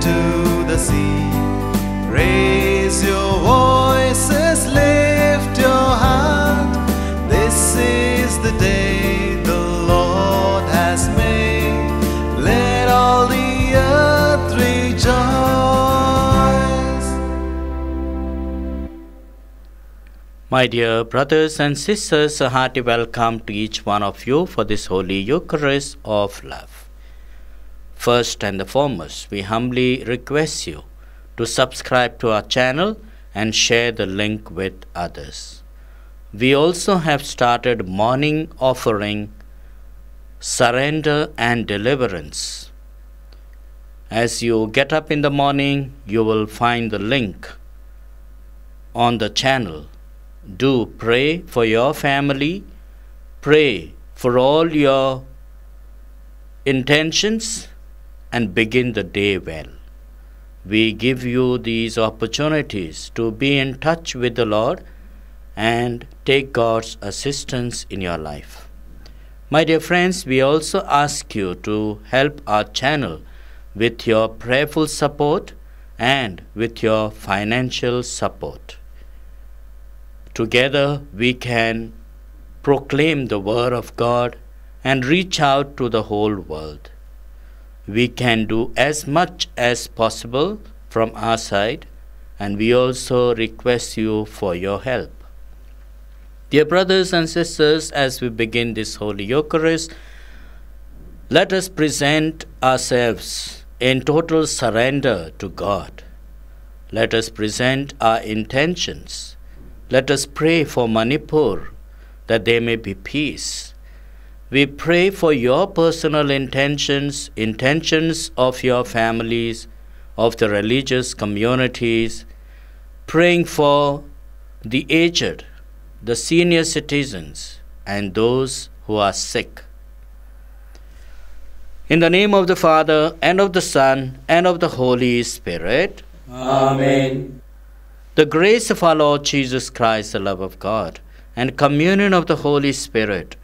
to the sea. Raise your voices, lift your. This is the day the Lord has made. Let all the earth rejoice. My dear brothers and sisters, a hearty welcome to each one of you for this Holy Eucharist of love. First and the foremost, we humbly request you to subscribe to our channel and share the link with others. We also have started morning offering surrender and deliverance. As you get up in the morning, you will find the link on the channel do pray for your family, pray for all your intentions, and begin the day well. We give you these opportunities to be in touch with the Lord and take God's assistance in your life. My dear friends, we also ask you to help our channel with your prayerful support and with your financial support. Together we can proclaim the Word of God and reach out to the whole world. We can do as much as possible from our side, and we also request you for your help. Dear brothers and sisters, as we begin this Holy Eucharist, let us present ourselves in total surrender to God. Let us present our intentions. Let us pray for Manipur that there may be peace. We pray for your personal intentions, intentions of your families, of the religious communities, praying for the aged, the senior citizens, and those who are sick. In the name of the Father, and of the Son, and of the Holy Spirit, Amen. the grace of our Lord Jesus Christ, the love of God, and communion of the Holy Spirit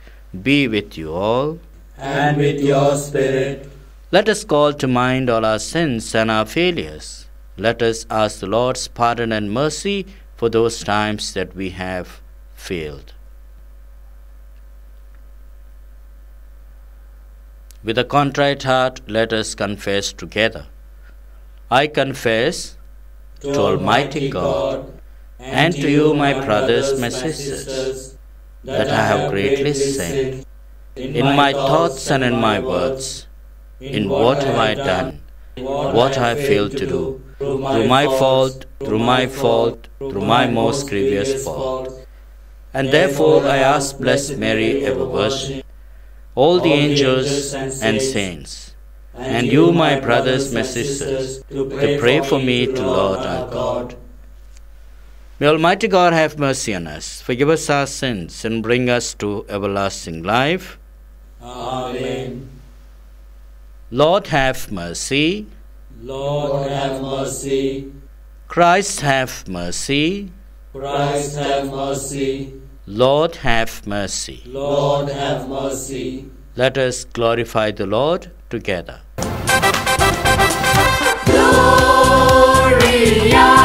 be with you all. And with your spirit, Let us call to mind all our sins and our failures. Let us ask the Lord's pardon and mercy for those times that we have failed. With a contrite heart, let us confess together. I confess to Almighty God and to you, my brothers, my sisters, that I have greatly sinned in my thoughts and in my words, in what have I done, what I failed to do, through my fault, through my fault, through my most grievous fault. And therefore I ask Blessed Mary, ever Virgin, all the angels and saints, and you, my brothers, my sisters, to pray for me to Lord our God. May Almighty God have mercy on us, forgive us our sins, and bring us to everlasting life. Amen. Lord, have mercy. Lord have mercy. Christ, have mercy. Christ have mercy. Lord, have mercy. Lord have mercy. Let us glorify the Lord together. Gloria, Gloria,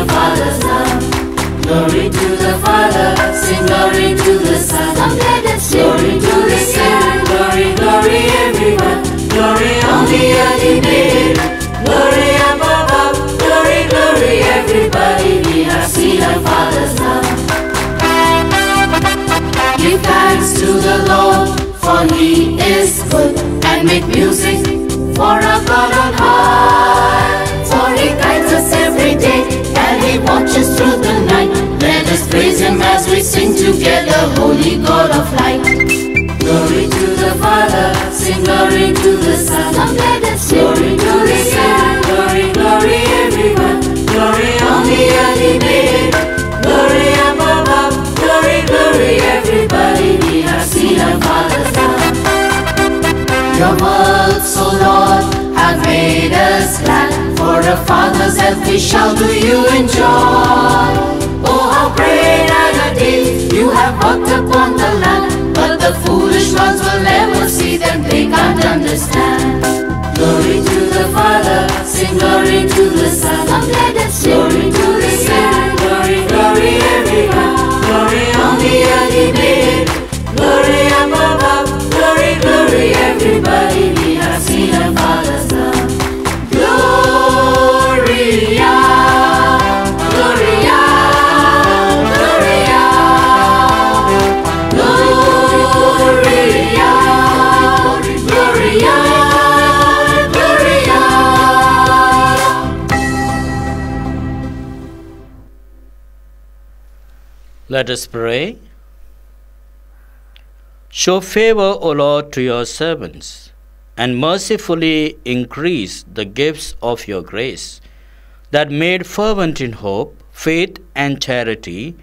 the Father's Love. Glory to the Father. Say glory to the Son of Dead, glory to the Son, glory, glory, everyone, glory only and name. Gloria Baba. Glory, glory, everybody. We are seeing the Father's love. Give thanks to the Lord, for He and make music for our God on high. For He guides us every day, and He watches through the night. Let us praise Him as we sing together, Holy God of light. A Father's we shall do you enjoy. Oh, how great are your deeds you have worked upon the land. But the foolish ones will never see them, they can't understand. Glory to the Father, sing glory to the Son. Come let us. Glory to the Spirit, glory, glory everyone. Glory on the early made. Glory above, glory, glory everybody. Let us pray. Show favor, O Lord, to your servants, and mercifully increase the gifts of your grace, that made fervent in hope, faith, and charity,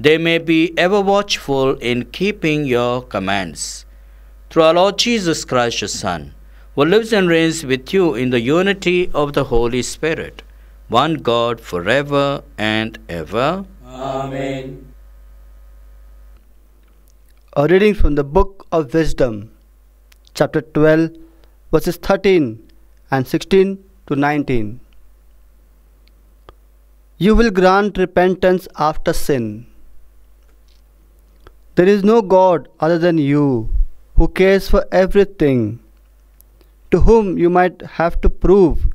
they may be ever watchful in keeping your commands. Through our Lord Jesus Christ, your Son, who lives and reigns with you in the unity of the Holy Spirit, one God forever and ever. Amen. A reading from the Book of Wisdom, chapter 12, verses 13 and 16 to 19. You will grant repentance after sin. There is no God other than you who cares for everything, to whom you might have to prove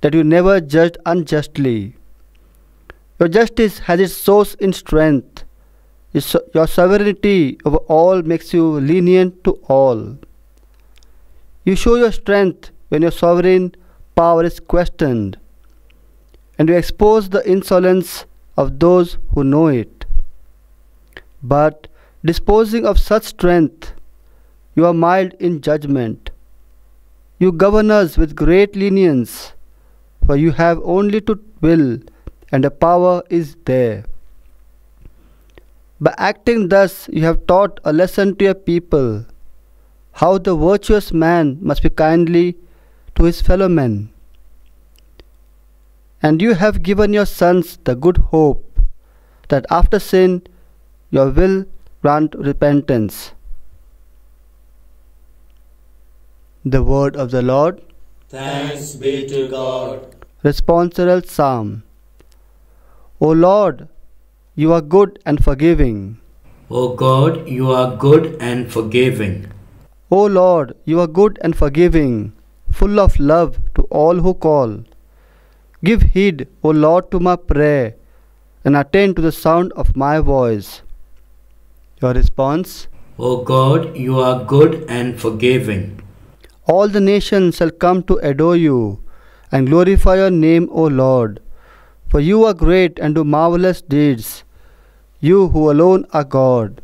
that you never judged unjustly. Your justice has its source in strength. Your so- Your sovereignty over all makes you lenient to all. You show your strength when your sovereign power is questioned, and you expose the insolence of those who know it. But disposing of such strength, you are mild in judgment. You govern us with great lenience, for you have only to will, and the power is there. By acting thus, you have taught a lesson to your people how the virtuous man must be kindly to his fellow men. And you have given your sons the good hope that after sin your will grant repentance. The word of the Lord, Thanks be to God. responsorial psalm. O Lord, you are good and forgiving. O God, you are good and forgiving. O Lord, you are good and forgiving, full of love to all who call. Give heed, O Lord, to my prayer, and attend to the sound of my voice. Your response O God, you are good and forgiving. All the nations shall come to adore you and glorify your name, O Lord. For you are great and do marvelous deeds, you who alone are God.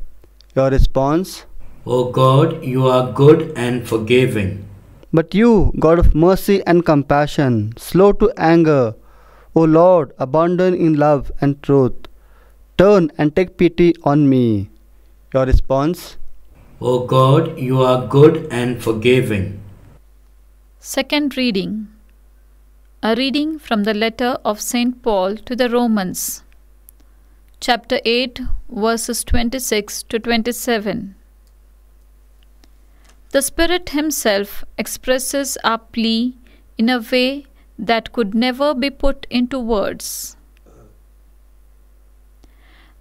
Your response O God, you are good and forgiving. But you, God of mercy and compassion, slow to anger, O Lord, abundant in love and truth, turn and take pity on me. Your response O God, you are good and forgiving. Second reading. A reading from the letter of St. Paul to the Romans, chapter 8, verses 26 to 27. The Spirit Himself expresses our plea in a way that could never be put into words.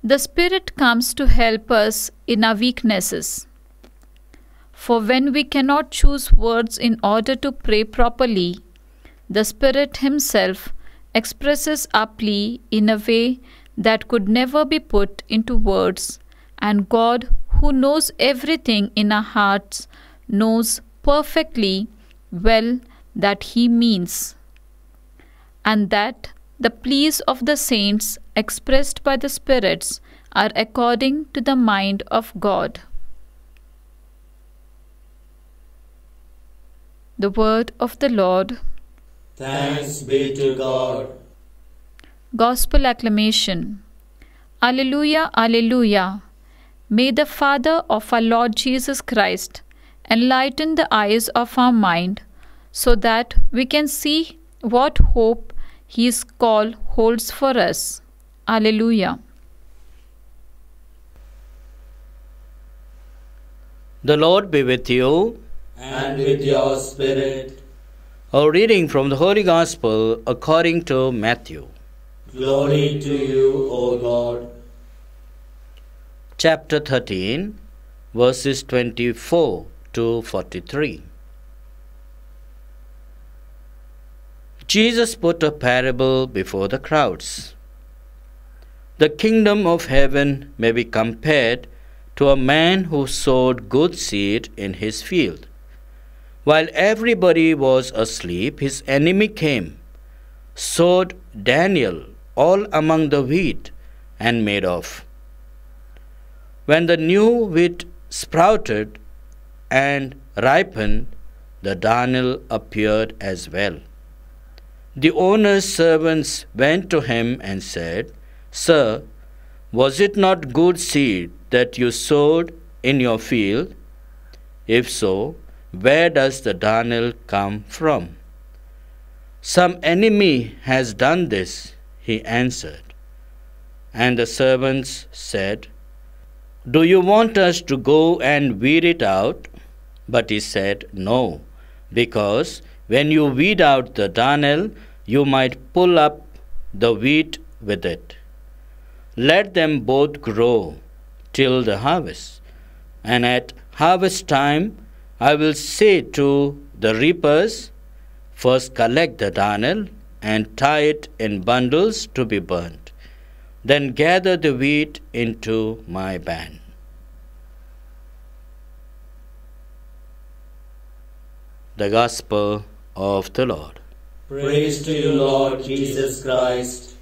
The Spirit comes to help us in our weaknesses. For when we cannot choose words in order to pray properly, the Spirit Himself expresses our plea in a way that could never be put into words, and God, who knows everything in our hearts, knows perfectly well that He means, and that the pleas of the saints expressed by the spirits are according to the mind of God. The word of the Lord. Thanks be to God. Gospel acclamation. Alleluia, Alleluia. May the Father of our Lord Jesus Christ enlighten the eyes of our mind so that we can see what hope His call holds for us. Alleluia. The Lord be with you. And with your spirit, A reading from the Holy Gospel according to Matthew. Glory to you, O God. chapter 13, verses 24 to 43. Jesus put a parable before the crowds. The kingdom of heaven may be compared to a man who sowed good seed in his field. While everybody was asleep, his enemy came, sowed darnel all among the wheat, and made off. When the new wheat sprouted and ripened, the darnel appeared as well. The owner's servants went to him and said, Sir, was it not good seed that you sowed in your field? If so, where does the darnel come from? Some enemy has done this, he answered. And the servants said, do you want us to go and weed it out? But he said, No, because when you weed out the darnel, you might pull up the wheat with it. Let them both grow till the harvest. And at harvest time, I will say to the reapers, First collect the darnel and tie it in bundles to be burnt then gather the wheat into my barn. The Gospel of the Lord. Praise to you, Lord Jesus Christ.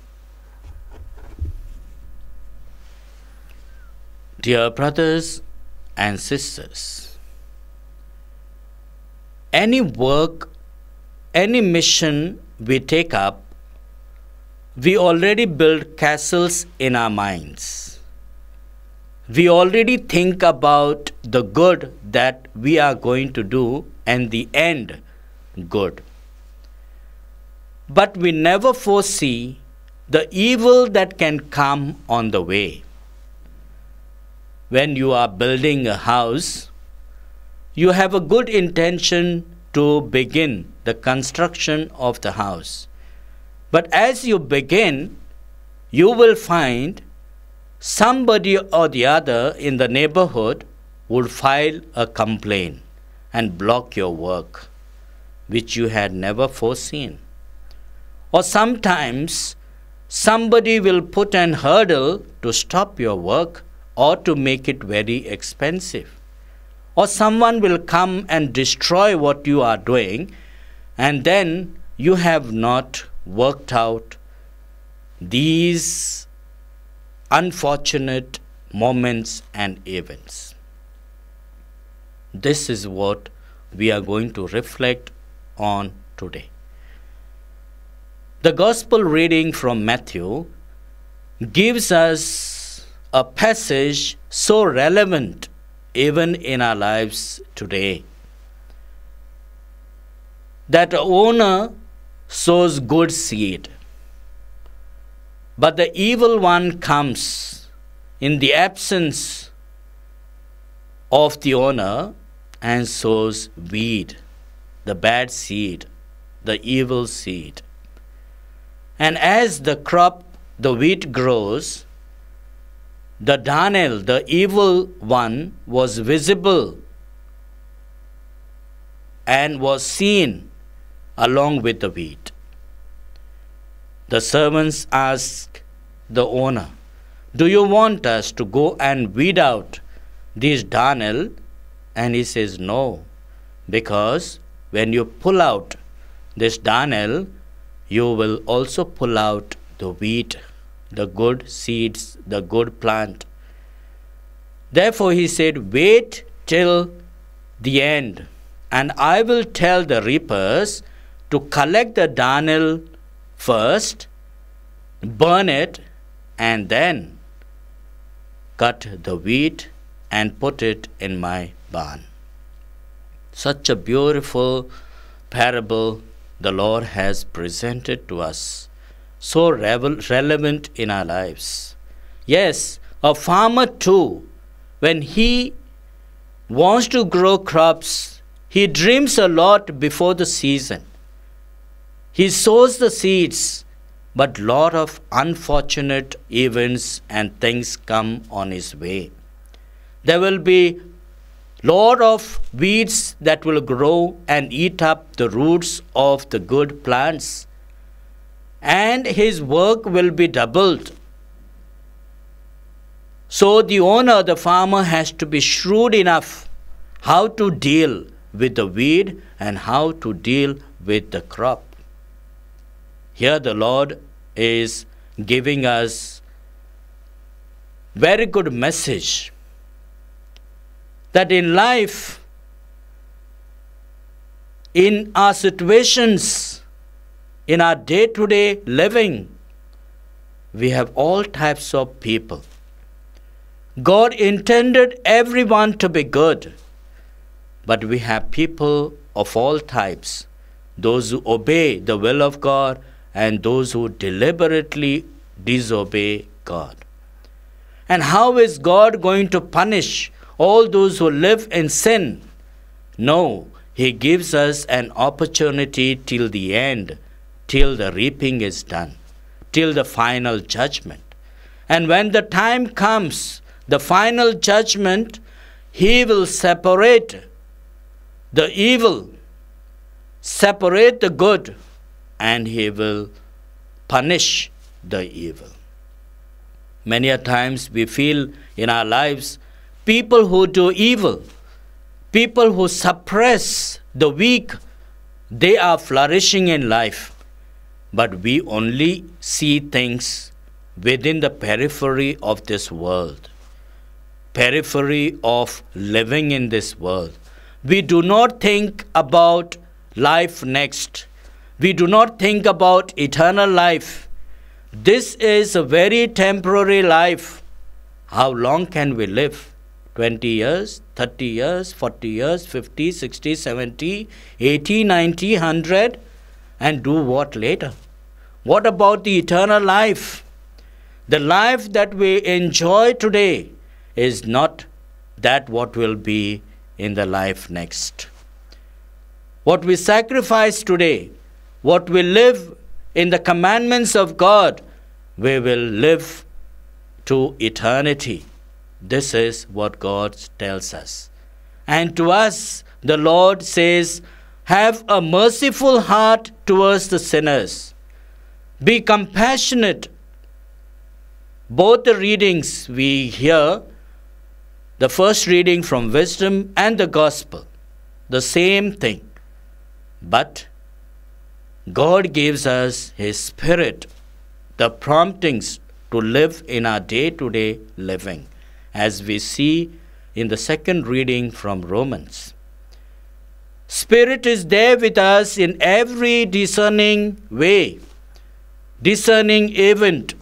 Dear brothers and sisters, any work, any mission we take up we already build castles in our minds. We already think about the good that we are going to do and the end good. But we never foresee the evil that can come on the way. When you are building a house, you have a good intention to begin the construction of the house but as you begin, you will find somebody or the other in the neighborhood would file a complaint and block your work, which you had never foreseen. Or sometimes somebody will put an hurdle to stop your work or to make it very expensive. Or someone will come and destroy what you are doing, and then you have not worked out these unfortunate moments and events. This is what we are going to reflect on today. The Gospel reading from Matthew gives us a passage so relevant even in our lives today. That owner sows good seed. But the evil one comes in the absence of the owner and sows weed, the bad seed, the evil seed. And as the crop, the wheat grows, the darnel, the evil one, was visible and was seen along with the wheat. The servants asked the owner, Do you want us to go and weed out this darnel? And he says, No, because when you pull out this darnel, you will also pull out the wheat, the good seeds, the good plant. Therefore, he said, Wait till the end, and I will tell the reapers to collect the darnel first, burn it, and then cut the wheat and put it in my barn. Such a beautiful parable the Lord has presented to us, so revel- relevant in our lives. Yes, a farmer too, when he wants to grow crops, he dreams a lot before the season. He sows the seeds, but lot of unfortunate events and things come on his way. There will be lot of weeds that will grow and eat up the roots of the good plants and his work will be doubled so the owner the farmer has to be shrewd enough how to deal with the weed and how to deal with the crop here the lord is giving us very good message that in life, in our situations, in our day to day living, we have all types of people. God intended everyone to be good, but we have people of all types those who obey the will of God and those who deliberately disobey God. And how is God going to punish all those who live in sin. No, He gives us an opportunity till the end, till the reaping is done, till the final judgment. And when the time comes, the final judgment, He will separate the evil, separate the good, and He will punish the evil. Many a times we feel in our lives people who do evil, people who suppress the weak, they are flourishing in life. But we only see things within the periphery of this world, periphery of living in this world. We do not think about life next. We do not think about eternal life. This is a very temporary life. How long can we live? 20 years, 30 years, 40 years, 50, 60, 70, 80, 90, 100, and do what later? What about the eternal life? The life that we enjoy today is not that what will be in the life next. What we sacrifice today, what we live in the commandments of God, we will live to eternity. This is what God tells us. And to us, the Lord says, Have a merciful heart towards the sinners. Be compassionate. Both the readings we hear, the first reading from wisdom and the gospel, the same thing. But God gives us His Spirit, the promptings to live in our day to day living as we see in the second reading from Romans. Spirit is there with us in every discerning way, discerning event,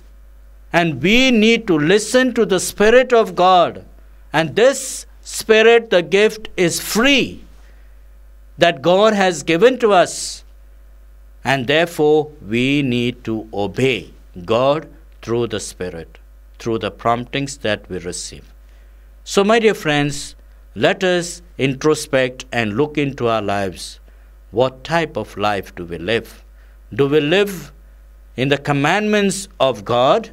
and we need to listen to the Spirit of God. And this Spirit, the gift, is free that God has given to us. And therefore, we need to obey God through the Spirit through the promptings that we receive. So, my dear friends, let us introspect and look into our lives. What type of life do we live? Do we live in the commandments of God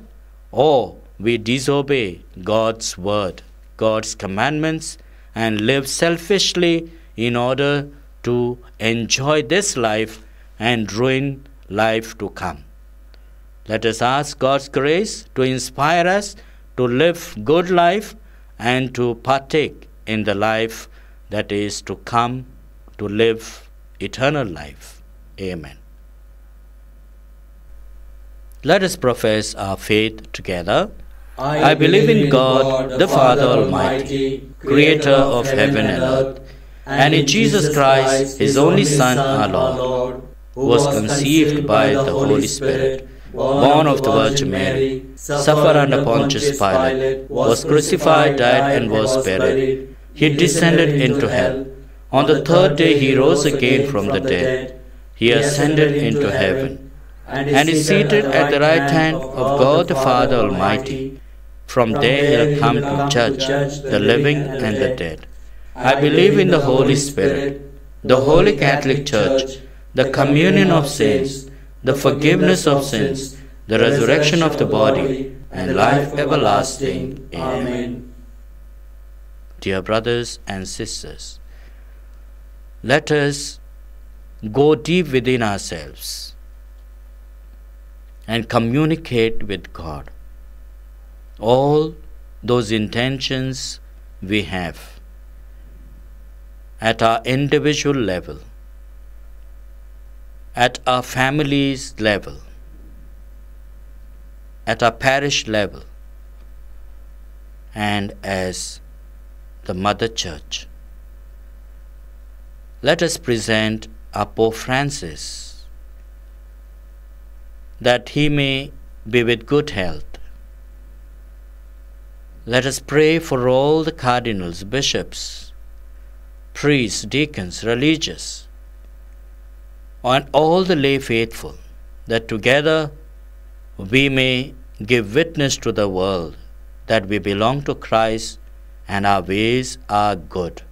or we disobey God's word, God's commandments, and live selfishly in order to enjoy this life and ruin life to come. Let us ask God's grace to inspire us to live good life and to partake in the life that is to come to live eternal life. Amen. Let us profess our faith together. I believe in God, the Father Almighty, creator of heaven and earth, and in Jesus Christ, his only Son, our Lord, was conceived by the Holy Spirit, born of the Virgin Mary, suffered under Pontius Pilate, was crucified, died, and was buried. He descended into hell. On the third day he rose again from the dead. He ascended into heaven and is seated at the right hand of God the Father Almighty. From there he'll come to judge the living and the dead. I believe in the Holy Spirit, the Holy Catholic Church, the communion of saints, the forgiveness of sins, the resurrection of the body, and life everlasting. Amen. Dear brothers and sisters, let us go deep within ourselves and communicate with God. All those intentions we have at our individual level, at our family's level, at our parish level, and as the Mother Church. Let us present our Pope Francis that he may be with good health. Let us pray for all the cardinals, bishops, priests, deacons, religious, and all the lay faithful, that together we may give witness to the world that we belong to Christ and our ways are good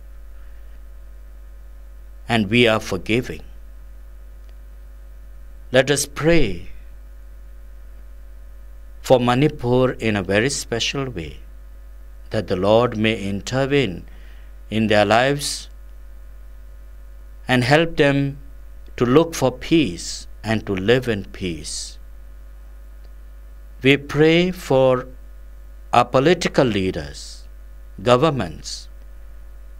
and we are forgiving. Let us pray for Manipur in a very special way, that the Lord may intervene in their lives and help them to look for peace and to live in peace. We pray for our political leaders, governments,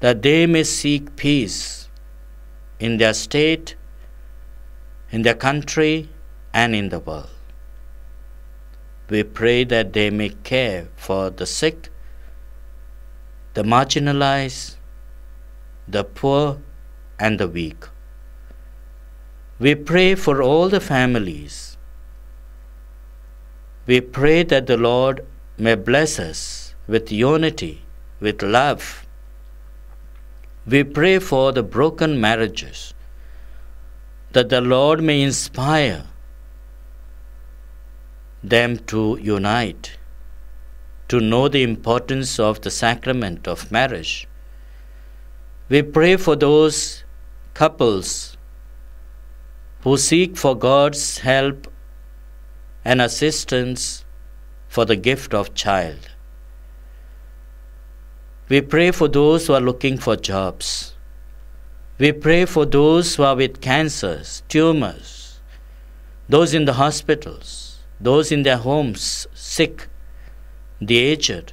that they may seek peace in their state, in their country, and in the world. We pray that they may care for the sick, the marginalized, the poor, and the weak. We pray for all the families. We pray that the Lord may bless us with unity, with love. We pray for the broken marriages, that the Lord may inspire them to unite, to know the importance of the sacrament of marriage. We pray for those couples who seek for God's help and assistance for the gift of child. We pray for those who are looking for jobs. We pray for those who are with cancers, tumors, those in the hospitals, those in their homes, sick, the aged,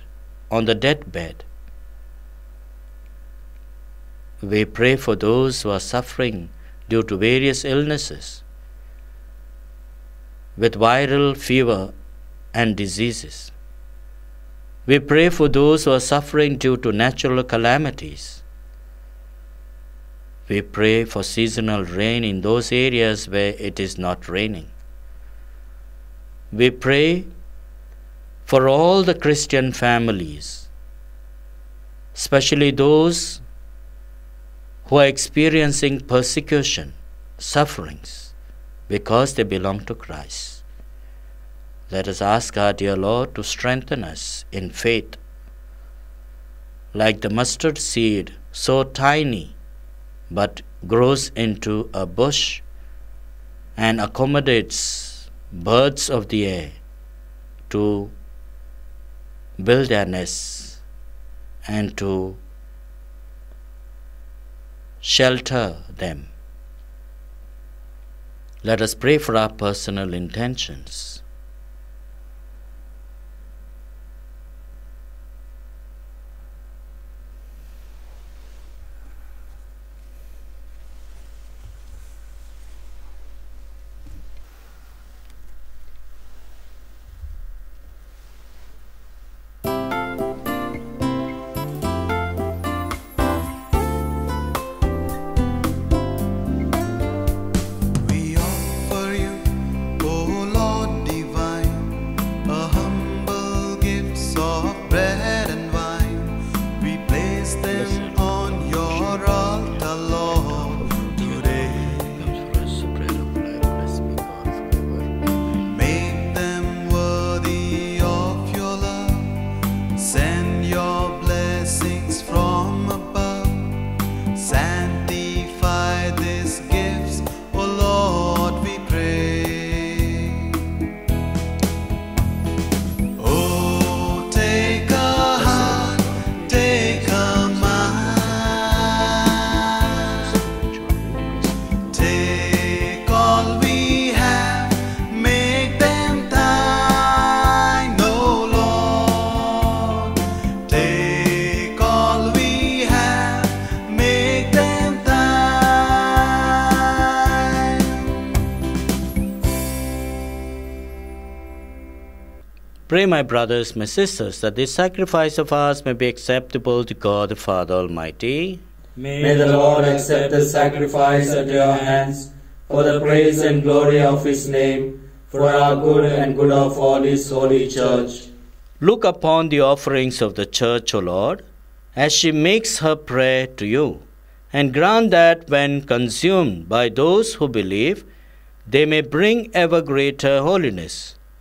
on the deathbed. We pray for those who are suffering due to various illnesses, with viral fever and diseases. We pray for those who are suffering due to natural calamities. We pray for seasonal rain in those areas where it is not raining. We pray for all the Christian families, especially those who are experiencing persecution, sufferings, because they belong to Christ. Let us ask our dear Lord to strengthen us in faith. Like the mustard seed, so tiny, but grows into a bush and accommodates birds of the air to build their nests and to shelter them. Let us pray for our personal intentions. Pray, my brothers, my sisters, that this sacrifice of ours may be acceptable to God the Father Almighty. May the Lord accept the sacrifice at your hands for the praise and glory of his name, for our good and good of all his holy church. Look upon the offerings of the church, O Lord, as she makes her prayer to you, and grant that when consumed by those who believe, they may bring ever greater holiness.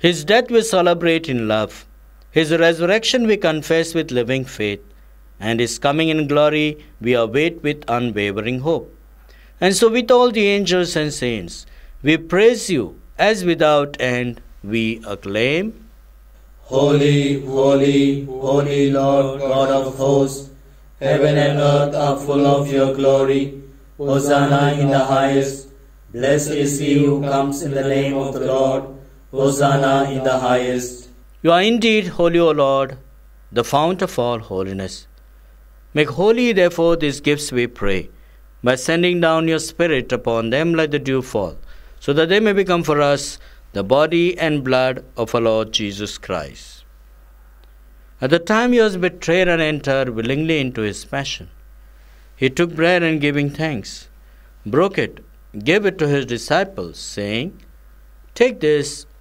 His death we celebrate in love, His resurrection we confess with living faith, and His coming in glory we await with unwavering hope. And so, with all the angels and saints, we praise you as without end we acclaim. Holy, holy, holy Lord God of hosts, heaven and earth are full of your glory. Hosanna in the highest. Blessed is he who comes in the name of the Lord. Hosanna in the highest. You are indeed holy, O Lord, the fount of all holiness. Make holy, therefore, these gifts, we pray, by sending down your Spirit upon them like the dew fall, so that they may become for us the body and blood of our Lord Jesus Christ. At the time he was betrayed and entered willingly into his passion, he took bread and giving thanks, broke it, gave it to his disciples, saying, Take this,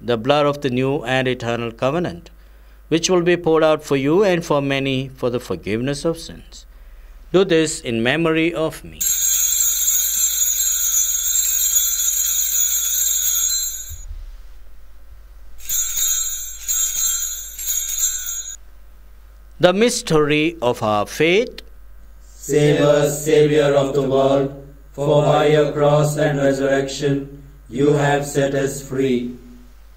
the blood of the new and eternal covenant, which will be poured out for you and for many for the forgiveness of sins. Do this in memory of me. The mystery of our faith. Save us, Saviour of the world, for by your cross and resurrection you have set us free.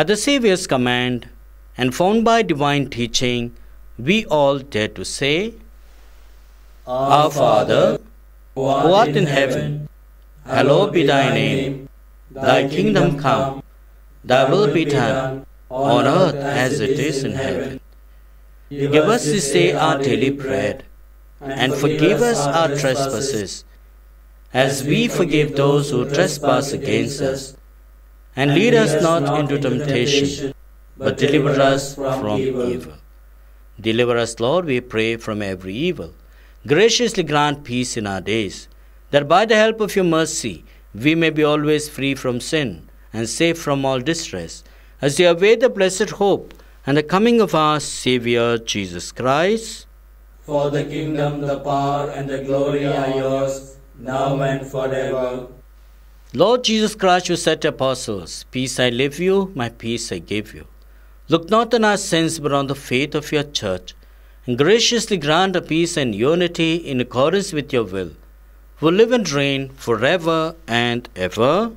At the Saviour's command, and found by divine teaching, we all dare to say, Our Father, who art in heaven, hallowed be thy name. Thy kingdom come, thy will be done, on earth as it is in heaven. Give us this day our daily bread, and forgive us our trespasses, as we forgive those who trespass against us. And lead us not into temptation, but deliver us from evil. Deliver us, Lord, we pray, from every evil. Graciously grant peace in our days, that by the help of your mercy we may be always free from sin and safe from all distress, as we await the blessed hope and the coming of our Saviour Jesus Christ. For the kingdom, the power, and the glory are yours, now and forever. Lord Jesus Christ, you said to apostles, Peace I leave you, my peace I give you. Look not on our sins, but on the faith of your church, and graciously grant a peace and unity in accordance with your will, who live and reign forever and ever.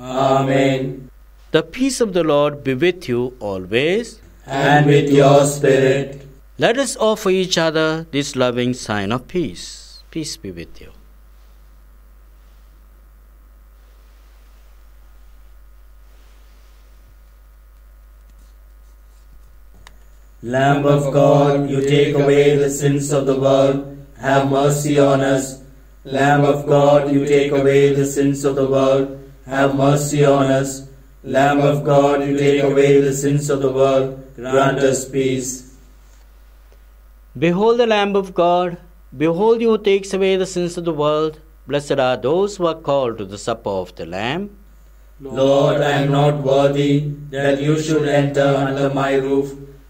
Amen. The peace of the Lord be with you always. And with your spirit. Let us offer each other this loving sign of peace. Peace be with you. Lamb of God, you take away the sins of the world, have mercy on us. Lamb of God, you take away the sins of the world, have mercy on us. Lamb of God, you take away the sins of the world, grant us peace. Behold the Lamb of God. Behold you who takes away the sins of the world. Blessed are those who are called to the supper of the Lamb. Lord, I am not worthy that you should enter under my roof,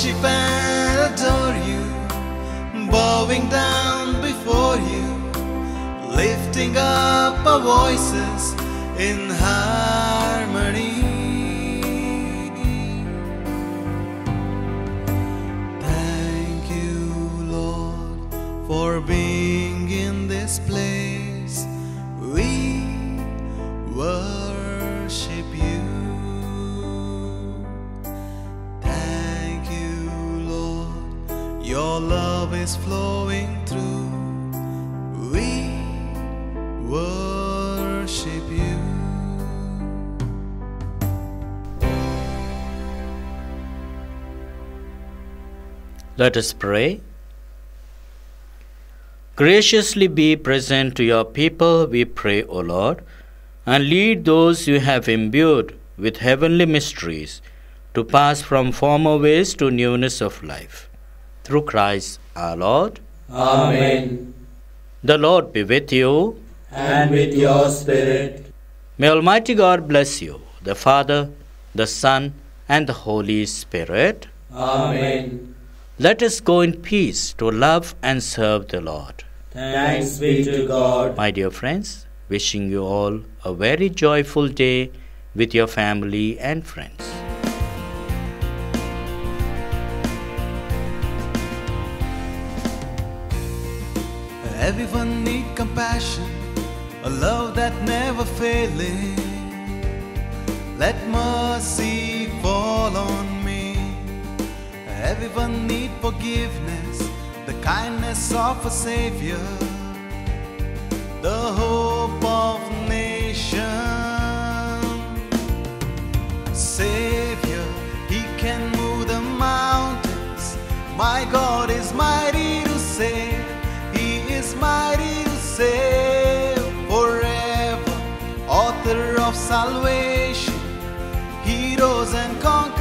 Worship and adore you, bowing down before you, lifting up our voices in harmony. Thank you, Lord, for being in this place. Love is flowing through. We worship you. Let us pray. Graciously be present to your people, we pray, O Lord, and lead those you have imbued with heavenly mysteries to pass from former ways to newness of life. Through Christ our Lord. Amen. The Lord be with you. And with your spirit. May Almighty God bless you, the Father, the Son, and the Holy Spirit. Amen. Let us go in peace to love and serve the Lord. Thanks be to God. My dear friends, wishing you all a very joyful day with your family and friends. Need compassion, a love that never failing. Let mercy fall on me. Everyone need forgiveness, the kindness of a savior, the hope of nation. Savior, He can move the mountains. My God of salvation, He rose and conquered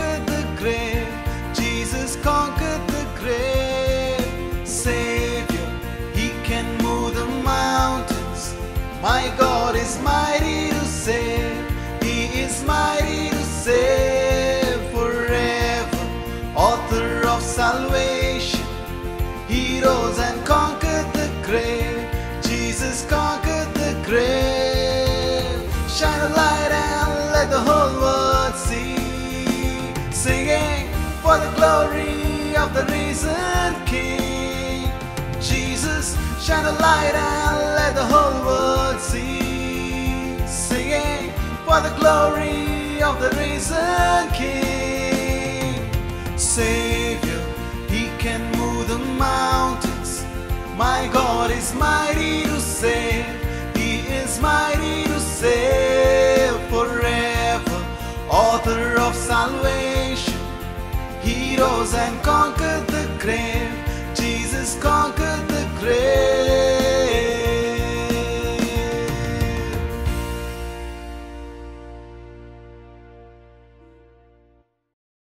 of the risen King. Jesus, shine a light and let the whole world see. Singing for the glory of the risen King. Savior, He can move the mountains. My God is mighty to save. He is mighty to save forever. Author of salvation rose and conquered the grave. Jesus conquered the grave.